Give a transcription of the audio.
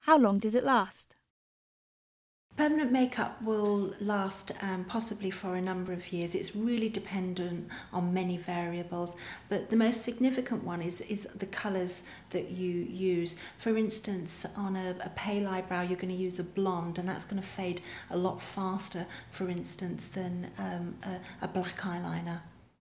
How long does it last? Permanent makeup will last um, possibly for a number of years. It's really dependent on many variables, but the most significant one is, is the colours that you use. For instance, on a, a pale eyebrow, you're going to use a blonde, and that's going to fade a lot faster, for instance, than um, a, a black eyeliner.